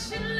should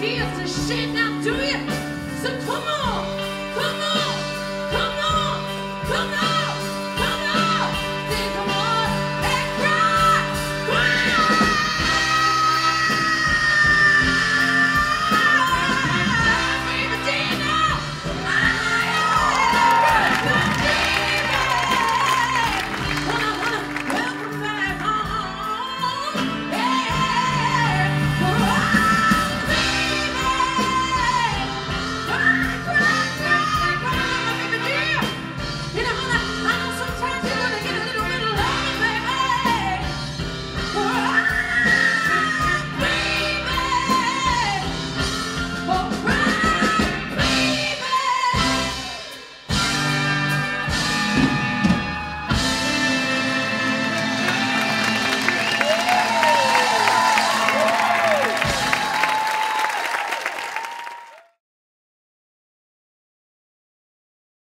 tears and shit now, do you? So come on, come on.